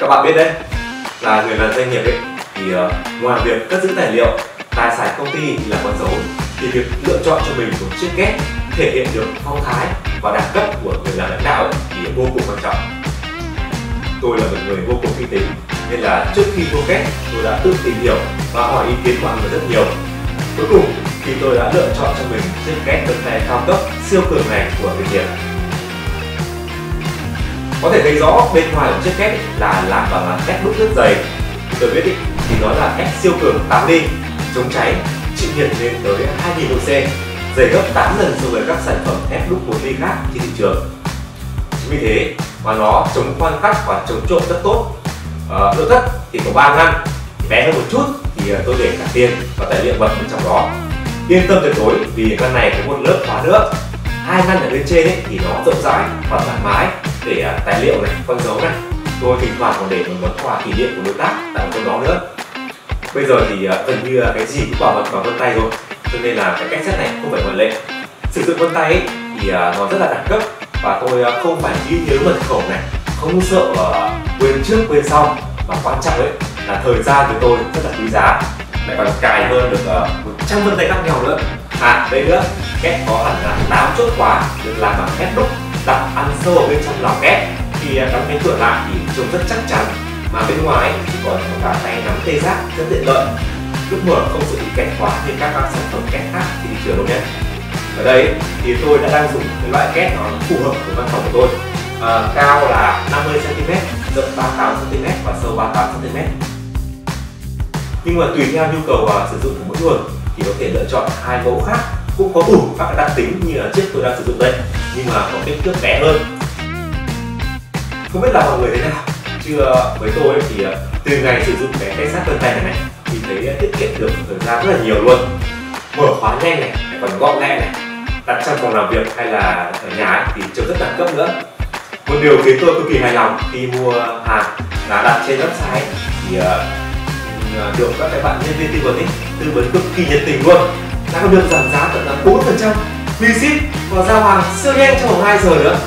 các bạn biết đấy là người làm doanh nghiệp ấy thì uh, ngoài việc cất giữ tài liệu tài sản công ty là con dấu thì việc lựa chọn cho mình một chiếc két thể hiện được phong thái và đẳng cấp của người làm lãnh đạo ấy, thì vô cùng quan trọng. Tôi là một người vô cùng uy tín nên là trước khi mua kết tôi đã tự tìm hiểu và hỏi ý kiến mọi người rất nhiều. Cuối cùng thì tôi đã lựa chọn cho mình chiếc két vân tay cao cấp siêu cường này của Việt Hiệp có thể thấy rõ bên ngoài của chiếc két là làm bằng thép đúc rất dày. Được biết ý, thì nó là thép siêu cường 8 ly. Chống cháy chịu nhiệt lên tới 2000 độ C dày gấp 8 lần so với các sản phẩm thép đúc 4 ly khác trên thị trường. Chính vì thế mà nó chống khoan cắt và chống trộm rất tốt. À, nội thất thì có 3 ngăn bé hơn một chút thì ờ, tôi để cả tiền và tài liệu vật bên trong đó. Yên tâm tuyệt đối vì ngăn này có một lớp khóa nữa. Hai ngăn ở bên trên ấy thì nó rộng rãi và thoải mái để à, tài liệu này con dấu này. Tôi thỉnh thoảng còn để một món quà kỷ niệm của đối tác tại trong đó nữa. Bây giờ thì à, gần như cái gì cũng bảo mật vào vân tay rồi cho nên là cái cách xét này không phải ngoại lệ. Sử dụng vân tay ấy, thì à, nó rất là đẳng cấp và tôi không phải ghi nhớ mật khẩu này không sợ quên trước quên sau. Và quan trọng ấy là thời gian của tôi rất là quý giá lại còn cài hơn được một trăm vân tay khác nhau nữa. À đây nữa két có hẳn là tám chốt khóa được làm bằng thép đúc đặt ăn sâu ở bên trong lòng két khi à, đóng cái cửa lại thì trông rất chắc chắn. Mà bên ngoài thì có một cả tay nắm tê giác rất tiện lợi. Lúc mở không sự bị kẹt khóa như các sản phẩm két khác thì thị trường đâu nhé ở đây thì tôi đã đang dùng cái loại két nó phù hợp với văn phòng của tôi. À, cao là 50 cm rộng 38 cm và sâu 38 cm nhưng mà tùy theo nhu cầu uh, sử dụng của mỗi người thì có thể lựa chọn hai mẫu khác cũng có đủ các đặc tính như là chiếc tôi đang sử dụng đây nhưng mà có kích thước bé hơn. Không biết là mọi người thế nào? Chứ ờ, với tôi thì ờ, từ ngày sử dụng cái cây sắt vân tay này, này thì thấy ờ, tiết kiệm được thời gian rất là nhiều luôn. Mở khóa nhanh này còn gọn lẹ này đặt trong phòng làm việc hay là ở nhà ấy, thì trông rất đẳng cấp nữa. Một điều khiến tôi cực kỳ hài lòng khi mua hàng là đặt trên website thì uh, được các cái bạn nhân viên tư vấn ấy tư vấn cực kỳ nhiệt tình luôn. Đã có được giảm giá tận là bốn phần trăm free ship và giao hàng siêu nhanh trong vòng 2 giờ nữa.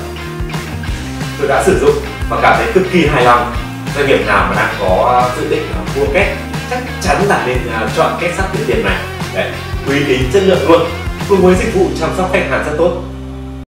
Tôi đã sử dụng và cảm thấy cực kỳ hài lòng. Doanh nghiệp nào mà đang có à, dự định à, mua két, chắc chắn là nên à, chọn két sắt tiết tiền này. Đấy, uy tín chất lượng luôn. Cùng với dịch vụ chăm sóc khách hàng rất tốt.